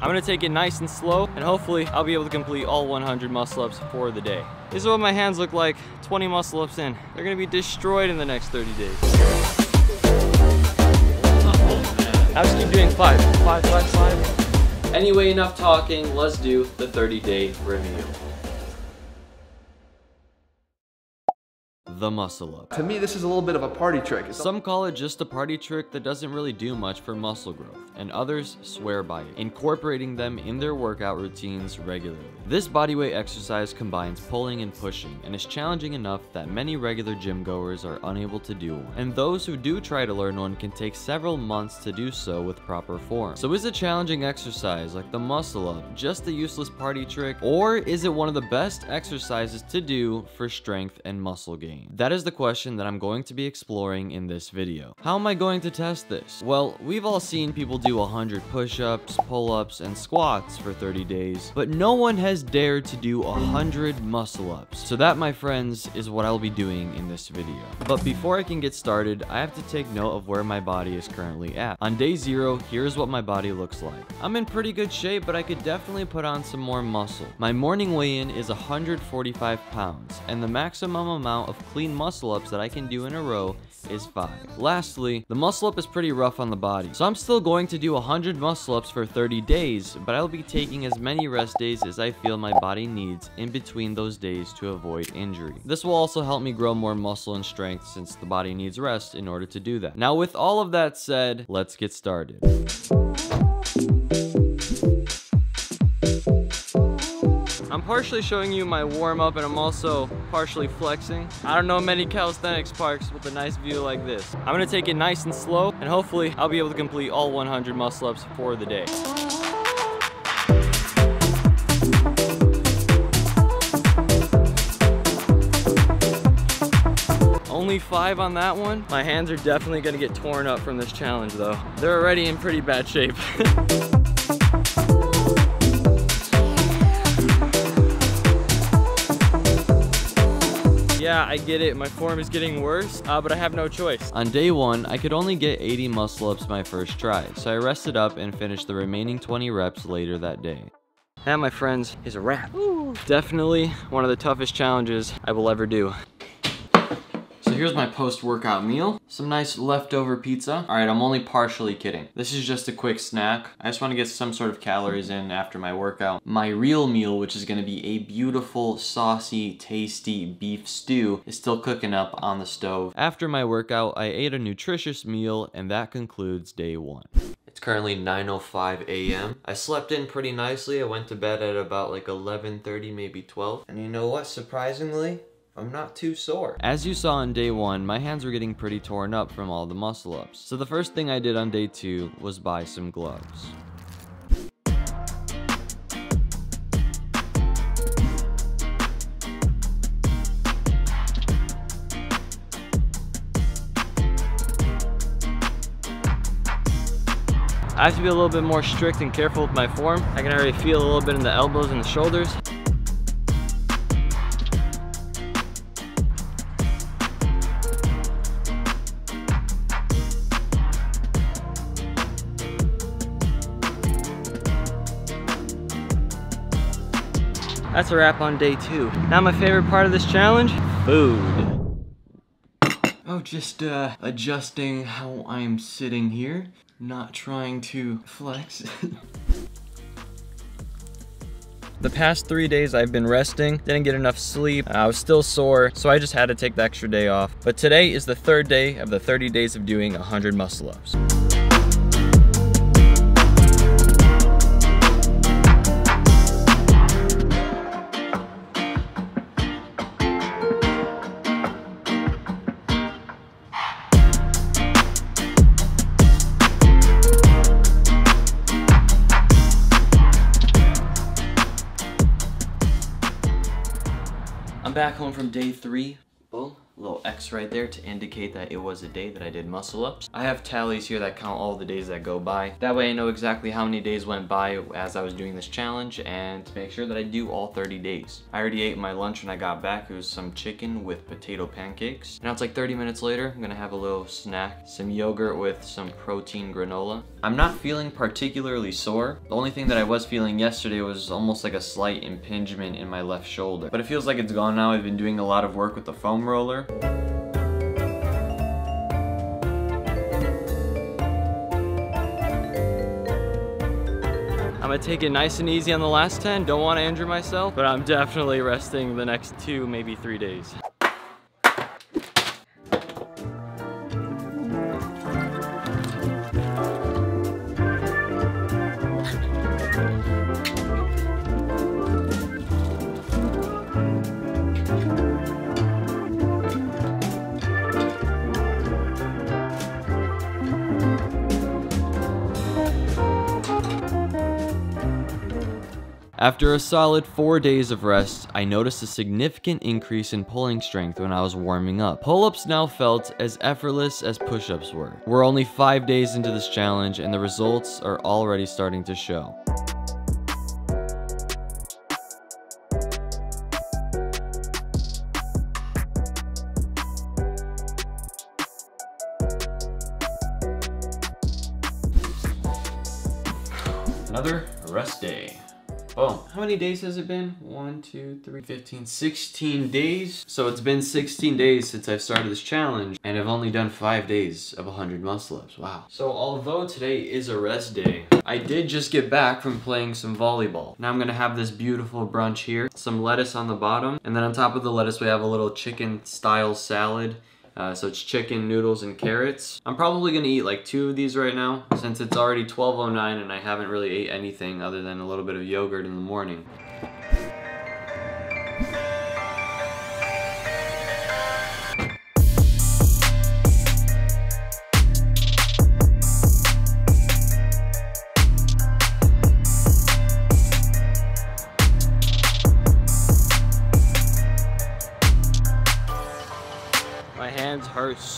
I'm gonna take it nice and slow, and hopefully I'll be able to complete all 100 muscle ups for the day. This is what my hands look like 20 muscle ups in. They're gonna be destroyed in the next 30 days. I'll just keep doing five, five, five, five. Anyway, enough talking. Let's do the 30 day review. The muscle up. To me, this is a little bit of a party trick. Some call it just a party trick that doesn't really do much for muscle growth, and others swear by it, incorporating them in their workout routines regularly. This bodyweight exercise combines pulling and pushing, and is challenging enough that many regular gym goers are unable to do one. And those who do try to learn one can take several months to do so with proper form. So is a challenging exercise like the muscle up just a useless party trick, or is it one of the best exercises to do for strength and muscle gain? That is the question that I'm going to be exploring in this video. How am I going to test this? Well, we've all seen people do 100 push-ups, pull-ups, and squats for 30 days, but no one has dared to do 100 muscle-ups. So that, my friends, is what I'll be doing in this video. But before I can get started, I have to take note of where my body is currently at. On day zero, here's what my body looks like. I'm in pretty good shape, but I could definitely put on some more muscle. My morning weigh-in is 145 pounds, and the maximum amount of clean muscle ups that I can do in a row is 5. Lastly, the muscle up is pretty rough on the body, so I'm still going to do 100 muscle ups for 30 days, but I'll be taking as many rest days as I feel my body needs in between those days to avoid injury. This will also help me grow more muscle and strength since the body needs rest in order to do that. Now with all of that said, let's get started. I'm partially showing you my warm up and I'm also partially flexing. I don't know many calisthenics parks with a nice view like this. I'm gonna take it nice and slow and hopefully I'll be able to complete all 100 muscle ups for the day. Only five on that one. My hands are definitely gonna get torn up from this challenge though. They're already in pretty bad shape. Yeah, I get it. My form is getting worse, uh, but I have no choice. On day one, I could only get 80 muscle ups my first try, so I rested up and finished the remaining 20 reps later that day. That, my friends, is a wrap. Ooh. Definitely one of the toughest challenges I will ever do. Here's my post-workout meal. Some nice leftover pizza. All right, I'm only partially kidding. This is just a quick snack. I just want to get some sort of calories in after my workout. My real meal, which is going to be a beautiful, saucy, tasty beef stew, is still cooking up on the stove. After my workout, I ate a nutritious meal, and that concludes day one. It's currently 9.05 a.m. I slept in pretty nicely. I went to bed at about like 11.30, maybe 12. And you know what, surprisingly? I'm not too sore. As you saw on day one, my hands were getting pretty torn up from all the muscle ups. So the first thing I did on day two was buy some gloves. I have to be a little bit more strict and careful with my form. I can already feel a little bit in the elbows and the shoulders. That's a wrap on day two. Now my favorite part of this challenge, food. Oh, just uh, adjusting how I'm sitting here, not trying to flex. The past three days I've been resting, didn't get enough sleep, I was still sore, so I just had to take the extra day off. But today is the third day of the 30 days of doing 100 muscle ups. Home from day three. Well, little X right there to indicate that it was a day that I did muscle ups. I have tallies here that count all the days that go by. That way I know exactly how many days went by as I was doing this challenge and to make sure that I do all 30 days. I already ate my lunch when I got back. It was some chicken with potato pancakes. Now it's like 30 minutes later. I'm gonna have a little snack, some yogurt with some protein granola. I'm not feeling particularly sore. The only thing that I was feeling yesterday was almost like a slight impingement in my left shoulder. But it feels like it's gone now. I've been doing a lot of work with the foam roller. I'm gonna take it nice and easy on the last 10. Don't wanna injure myself, but I'm definitely resting the next two, maybe three days. After a solid 4 days of rest, I noticed a significant increase in pulling strength when I was warming up. Pull-ups now felt as effortless as push-ups were. We're only 5 days into this challenge and the results are already starting to show. Another rest day. Oh, how many days has it been? 1, 2, 3, 15, 16 days. So it's been 16 days since I've started this challenge and I've only done 5 days of 100 muscle ups. Wow. So although today is a rest day, I did just get back from playing some volleyball. Now I'm gonna have this beautiful brunch here, some lettuce on the bottom, and then on top of the lettuce we have a little chicken style salad uh, so it's chicken, noodles, and carrots. I'm probably gonna eat like two of these right now since it's already 12.09 and I haven't really ate anything other than a little bit of yogurt in the morning.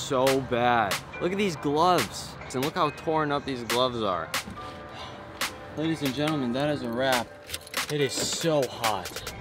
So bad. Look at these gloves. And look how torn up these gloves are. Ladies and gentlemen, that is a wrap. It is so hot.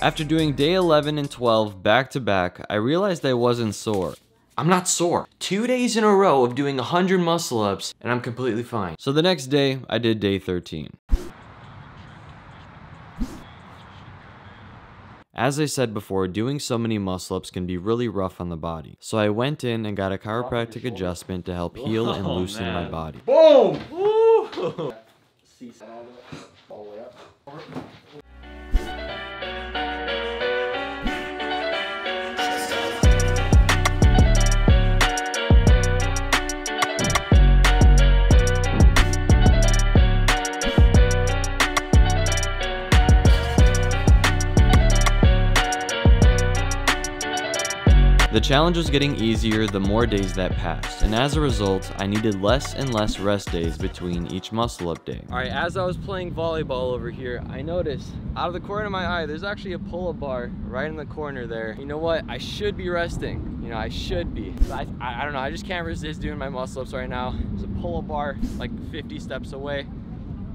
After doing day 11 and 12 back to back, I realized I wasn't sore. I'm not sore. Two days in a row of doing 100 muscle ups and I'm completely fine. So the next day, I did day 13. As I said before, doing so many muscle ups can be really rough on the body. So I went in and got a chiropractic adjustment to help heal and oh, loosen oh, my body. Boom! The challenge was getting easier the more days that passed, and as a result, I needed less and less rest days between each muscle up day. Alright, as I was playing volleyball over here, I noticed out of the corner of my eye, there's actually a pull-up bar right in the corner there. You know what? I should be resting. You know, I should be. I, I, I don't know, I just can't resist doing my muscle ups right now. There's a pull-up bar like 50 steps away.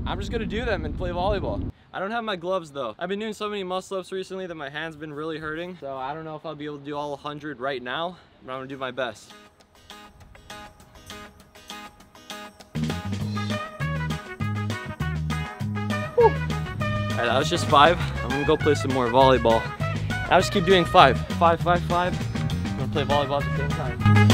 I'm just gonna do them and play volleyball. I don't have my gloves though. I've been doing so many muscle ups recently that my hand's been really hurting. So I don't know if I'll be able to do all 100 right now, but I'm gonna do my best. All right, that was just five. I'm gonna go play some more volleyball. I'll just keep doing five. Five, five, five. I'm gonna play volleyball at the same time.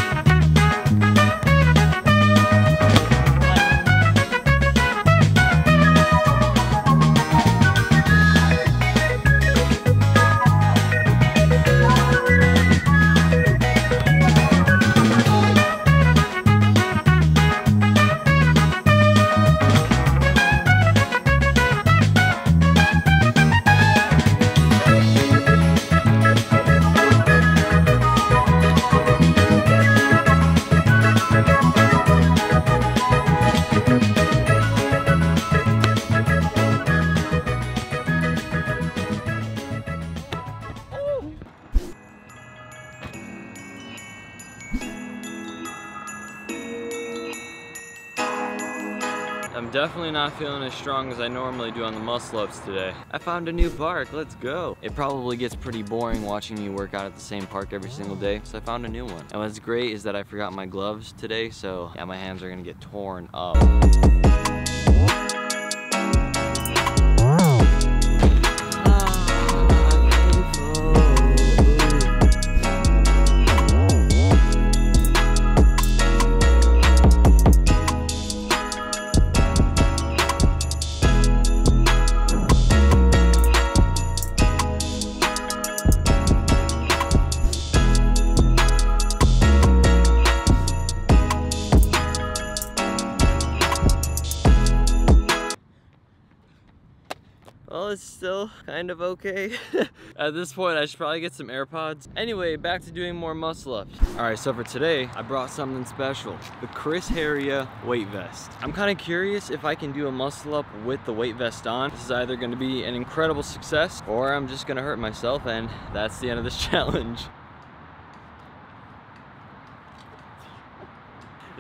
Definitely not feeling as strong as I normally do on the muscle ups today. I found a new park, let's go. It probably gets pretty boring watching me work out at the same park every single day, so I found a new one. And what's great is that I forgot my gloves today, so yeah, my hands are gonna get torn up. It's still kind of okay. At this point, I should probably get some AirPods. Anyway, back to doing more muscle ups. All right, so for today, I brought something special. The Chris Heria weight vest. I'm kind of curious if I can do a muscle up with the weight vest on. This is either gonna be an incredible success or I'm just gonna hurt myself and that's the end of this challenge.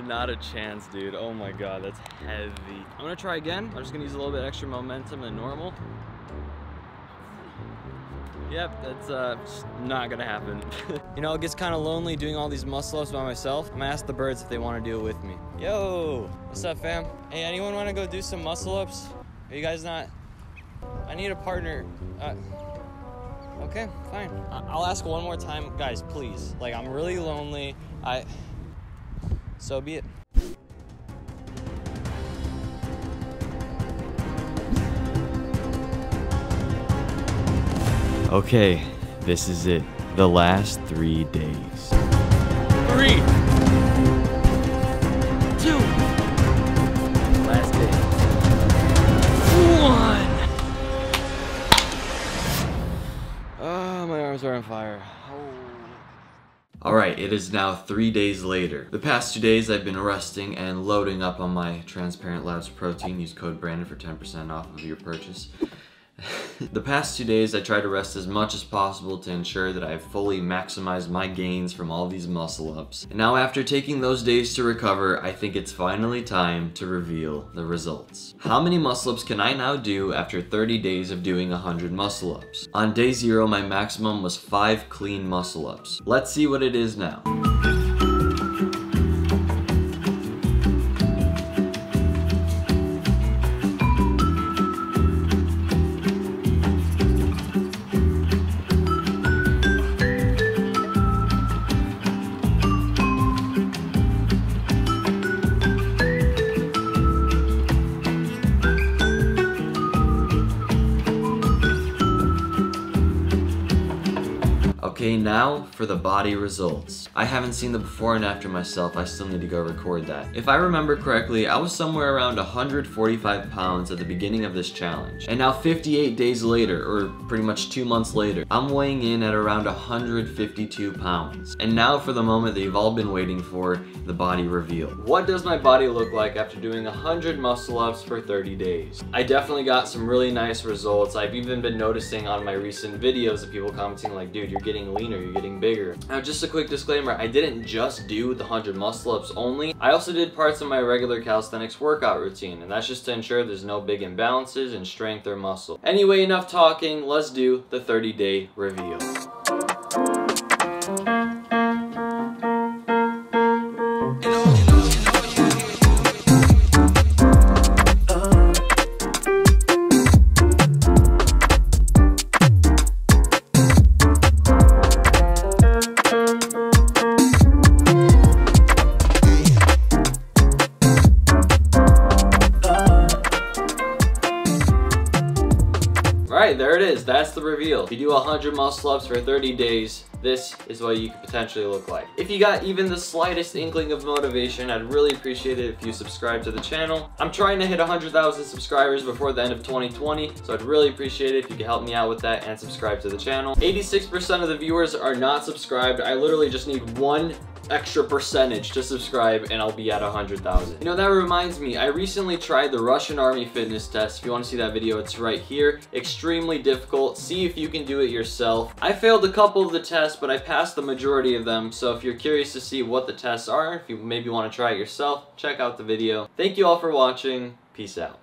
Not a chance, dude. Oh my god, that's heavy. I'm gonna try again. I'm just gonna use a little bit extra momentum than normal. Yep, that's uh, not gonna happen. you know, it gets kind of lonely doing all these muscle ups by myself. I'm gonna ask the birds if they wanna do it with me. Yo, what's up fam? Hey, anyone wanna go do some muscle ups? Are you guys not? I need a partner. Uh, okay, fine. I'll ask one more time. Guys, please. Like, I'm really lonely. I, so be it. Okay, this is it. The last three days. Three, two, last day. One. Oh, my arms are on fire. Oh. Alright, it is now three days later. The past two days I've been resting and loading up on my Transparent Labs protein. Use code Brandon for 10% off of your purchase. the past two days I tried to rest as much as possible to ensure that I have fully maximized my gains from all these muscle ups. And now after taking those days to recover, I think it's finally time to reveal the results. How many muscle ups can I now do after 30 days of doing 100 muscle ups? On day zero, my maximum was 5 clean muscle ups. Let's see what it is now. Okay, now for the body results. I haven't seen the before and after myself, I still need to go record that. If I remember correctly, I was somewhere around 145 pounds at the beginning of this challenge. And now 58 days later, or pretty much two months later, I'm weighing in at around 152 pounds. And now for the moment that you've all been waiting for, the body reveal. What does my body look like after doing 100 muscle ups for 30 days? I definitely got some really nice results. I've even been noticing on my recent videos of people commenting like, dude, you're getting leaner, you're getting bigger. Now just a quick disclaimer, I didn't just do the 100 muscle ups only. I also did parts of my regular calisthenics workout routine, and that's just to ensure there's no big imbalances in strength or muscle. Anyway, enough talking, let's do the 30 day reveal. The reveal. If you do 100 muscle ups for 30 days, this is what you could potentially look like. If you got even the slightest inkling of motivation, I'd really appreciate it if you subscribe to the channel. I'm trying to hit 100,000 subscribers before the end of 2020, so I'd really appreciate it if you could help me out with that and subscribe to the channel. 86% of the viewers are not subscribed. I literally just need one extra percentage to subscribe and I'll be at 100,000. You know, that reminds me, I recently tried the Russian Army fitness test. If you want to see that video, it's right here. Extremely difficult. See if you can do it yourself. I failed a couple of the tests, but I passed the majority of them. So if you're curious to see what the tests are, if you maybe want to try it yourself, check out the video. Thank you all for watching. Peace out.